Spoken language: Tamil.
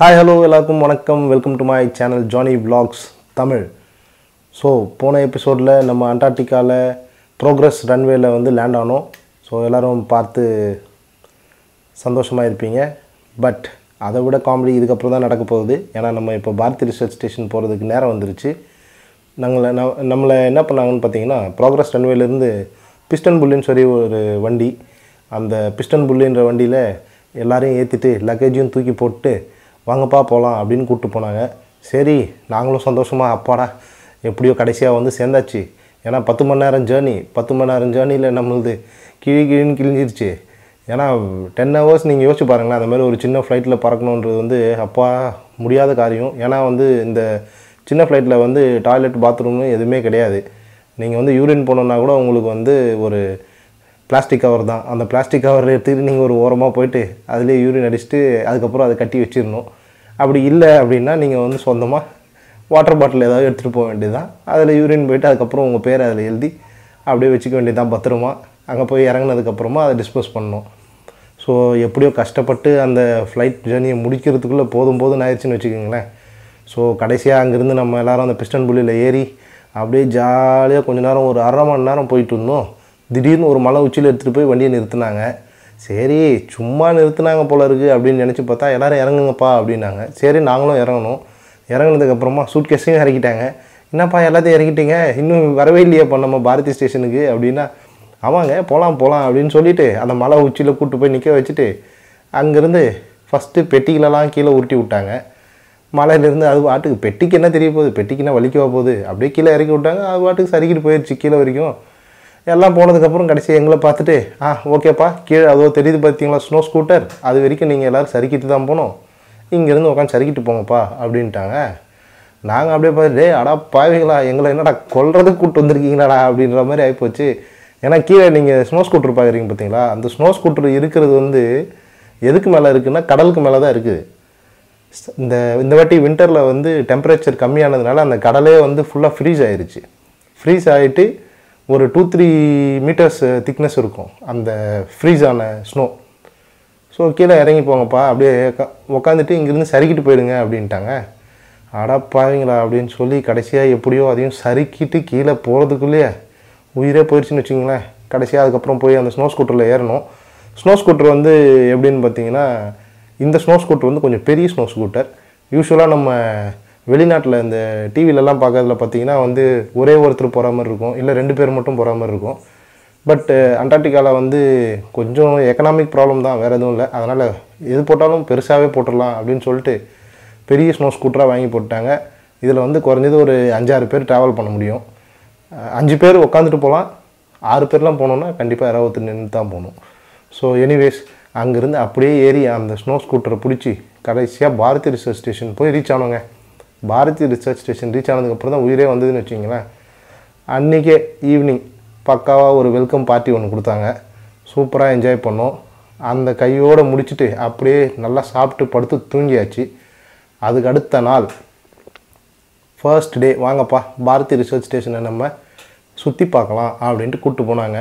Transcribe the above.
ஹாய் ஹலோ எல்லாருக்கும் வணக்கம். Welcome to my channel Johnny vlogs Tamil. So போன எபிசோடில் நம்ம அண்டார்டிகாவில் ப்ரோக்ரஸ் ரன்வேயில் வந்து லேண்ட் ஆனோம். ஸோ எல்லோரும் பார்த்து சந்தோஷமாக இருப்பீங்க. பட் அதை விட காமெடி இதுக்கப்புறம் தான் நடக்க போகுது. ஏன்னா நம்ம இப்போ பாரதி ரிசர்ச் ஸ்டேஷன் போகிறதுக்கு நேரம் வந்துருச்சு. நாங்களை ந- நம்மளை என்ன பண்ணாங்கன்னு பார்த்தீங்கன்னா ப்ரோக்ரஸ் ரன்வேலேருந்து பிஸ்டன் புல்லின்னு சொல்லி ஒரு வண்டி. அந்த பிஸ்டன் புல்லின்ற வண்டியில் எல்லாரையும் ஏற்றிட்டு லக்கேஜையும் தூக்கி போட்டு வாங்கப்பா போகலாம் அப்படின்னு கூப்பிட்டு போனாங்க. சரி நாங்களும் சந்தோஷமாக அப்பாடா எப்படியோ கடைசியாக வந்து சேர்ந்தாச்சு. ஏன்னா பத்து மணி நேரம் ஜேர்னி பத்து மணி நேரம் ஜேர்னியில் நம்மளது கிழி கிழின்னு கிழிஞ்சிருச்சு. ஏன்னா டென் ஹவர்ஸ் நீங்கள் யோசிச்சு பாருங்களேன் அந்த மாதிரி ஒரு சின்ன ஃப்ளைட்டில் பறக்கணுன்றது வந்து அப்பா முடியாத காரியம். ஏன்னா வந்து இந்த சின்ன ஃப்ளைட்டில் வந்து டாய்லெட் பாத்ரூம்னு எதுவுமே கிடையாது. நீங்கள் வந்து யூரின் போனோன்னா கூட உங்களுக்கு வந்து ஒரு பிளாஸ்டிக் கவர் தான். அந்த பிளாஸ்டிக் கவர் எடுத்துகிட்டு நீங்கள் ஒரு ஓரமாக போயிட்டு அதுலேயே யூரின் அடிச்சுட்டு அதுக்கப்புறம் அதை கட்டி வச்சிடணும். அப்படி இல்லை அப்படின்னா நீங்கள் வந்து சொந்தமாக வாட்டர் பாட்டில் ஏதாவது எடுத்துகிட்டு போக வேண்டியதுதான். அதில் யூரின் போயிட்டு அதுக்கப்புறம் உங்கள் பேர் அதில் எழுதி அப்படியே வச்சுக்க வேண்டியதுதான் பத்திரமா. அங்கே போய் இறங்குனதுக்கப்புறமா அதை டிஸ்போஸ் பண்ணணும். ஸோ எப்படியோ கஷ்டப்பட்டு அந்த ஃப்ளைட் ஜேர்னியை முடிக்கிறதுக்குள்ளே போதும் போதும் ஆயிடுச்சுன்னு வச்சுக்கோங்களேன். ஸோ கடைசியாக அங்கேருந்து நம்ம எல்லாரும் அந்த பிஸ்டன் புள்ளியில் ஏறி அப்படியே ஜாலியாக கொஞ்ச நேரம் ஒரு அரை மணி நேரம் போயிட்டு இருந்தோம். திடீர்னு ஒரு மலை உச்சியில் எடுத்துகிட்டு போய் வண்டியை நிறுத்தினாங்க. சரி சும்மா நிறுத்துனாங்க போல இருக்குது அப்படின்னு நினச்சி பார்த்தா எல்லாரும் இறங்குங்கப்பா அப்படின்னாங்க. சரி நாங்களும் இறங்கணும். இறங்குனதுக்கப்புறமா சூட் கேஸையும் இறக்கிட்டாங்க. என்னப்பா எல்லாத்தையும் இறக்கிட்டீங்க? இன்னும் வரவே இல்லையாப்பா நம்ம பாரதி ஸ்டேஷனுக்கு அப்படின்னா. ஆமாங்க போகலாம் போகலாம் அப்படின்னு சொல்லிட்டு அந்த மலை உச்சியில் கூப்பிட்டு போய் நிற்க வச்சுட்டு அங்கேருந்து ஃபஸ்ட்டு பெட்டிகளெல்லாம் கீழே உருட்டி விட்டாங்க. மலையிலேருந்து அது பாட்டுக்கு பெட்டிக்கு என்ன தெரிய போகுது? பெட்டிக்கு என்ன வலிக்கவா போகுது? அப்படியே கீழே இறக்கி விட்டாங்க. அது பாட்டுக்கு சரிக்கிட்டு போயிடுச்சு கீழே வரைக்கும். எல்லாம் போனதுக்கப்புறம் கடைசி எங்களை பார்த்துட்டு ஆ ஓகேப்பா. கீழே அதோ தெரியுது பார்த்தீங்களா ஸ்னோ ஸ்கூட்டர் அது வரைக்கும் நீங்கள் எல்லோரும் சறுக்கிட்டு தான் போகணும் இங்கேருந்து உட்காந்து சறுக்கிட்டு போங்கப்பா அப்படின்ட்டாங்க. நாங்கள் அப்படியே பார்த்துட்டு டே அடா பாவீங்களா எங்களை என்னடா கொல்றதுக்கு கூப்பிட்டு வந்திருக்கீங்களாடா? அப்படின்ற மாதிரி ஆகிப்போச்சு ஏன்னா கீழே நீங்கள் ஸ்னோ ஸ்கூட்டர் பார்க்குறீங்க பார்த்தீங்களா அந்த ஸ்னோ ஸ்கூட்டர் இருக்கிறது வந்து எதுக்கு மேலே இருக்குன்னா கடலுக்கு மேலே தான் இருக்குது. இந்த இந்த வாட்டி வின்டரில் வந்து டெம்பரேச்சர் கம்மியானதுனால அந்த கடலே வந்து ஃபுல்லாக ஃப்ரீஸ் ஆயிடுச்சு ஃப்ரீஸ் ஆகிட்டு ஒரு டூ த்ரீ மீட்டர்ஸ் திக்னஸ் இருக்கும். அந்த ஃப்ரீஸ் ஆன ஸ்னோ ஸோ கீழே இறங்கி போங்கப்பா. அப்படியே உக்காந்துட்டு இங்கேருந்து சறுக்கிட்டு போயிடுங்க அப்படின்ட்டாங்க. அடப்பாவீங்களா அப்படின்னு சொல்லி கடைசியாக எப்படியோ அதையும் சறுக்கிட்டு கீழே போகிறதுக்குள்ளேயே உயிரே போயிடுச்சுன்னு வச்சுங்களேன் கடைசியாக அதுக்கப்புறம் போய் அந்த ஸ்னோ ஸ்கூட்டரில் ஏறணும். ஸ்னோ ஸ்கூட்டர் வந்து எப்படின்னு பார்த்தீங்கன்னா இந்த ஸ்னோ ஸ்கூட்டர் வந்து கொஞ்சம் பெரிய ஸ்னோ ஸ்கூட்டர் யூஸ்வலாக நம்ம வெளிநாட்டில் இந்த டிவிலெலாம் பார்க்கறதுல பார்த்தீங்கன்னா வந்து ஒரே ஒருத்தர் போகிற மாதிரி இருக்கும். இல்லை ரெண்டு பேர் மட்டும் போகிற மாதிரி இருக்கும். பட் அண்டார்டிகாவில் வந்து கொஞ்சம் எக்கனாமிக் ப்ராப்ளம் தான். வேறு எதுவும் இல்லை. அதனால் எது போட்டாலும் பெருசாகவே போட்டுடலாம் அப்படின்னு சொல்லிட்டு பெரிய ஸ்னோ ஸ்கூட்டராக வாங்கி போட்டாங்க இதில் வந்து குறைஞ்சது ஒரு அஞ்சாறு பேர் ட்ராவல் பண்ண முடியும். அஞ்சு பேர் உட்காந்துட்டு போகலாம். ஆறு பேர்லாம் போனோன்னா கண்டிப்பாக யாராவது நின்று தான் போகணும். ஸோ எனிவேஸ் அங்கேருந்து அப்படியே ஏறி அந்த ஸ்னோ ஸ்கூட்டரை பிடிச்சி கடைசியாக பாரதி ரிசர்ச் ஸ்டேஷன் போய் ரீச் ஆனோங்க. பாரதி ரிசர்ச் ஸ்டேஷன் ரீச் ஆனதுக்கப்புறம் தான் உயிரே வந்ததுன்னு வச்சிங்களேன் அன்றைக்கே ஈவினிங் பக்காவாக ஒரு வெல்கம் பார்ட்டி ஒன்று கொடுத்தாங்க. சூப்பராக என்ஜாய் பண்ணோம். அந்த கையோடு முடிச்சுட்டு அப்படியே நல்லா சாப்பிட்டு படுத்து தூங்கியாச்சு. அதுக்கு அடுத்த நாள் ஃபர்ஸ்ட் டே வாங்கப்பா பாரதி ரிசர்ச் ஸ்டேஷனை நம்ம சுற்றி பார்க்கலாம் அப்படின்ட்டு கூப்பிட்டு போனாங்க.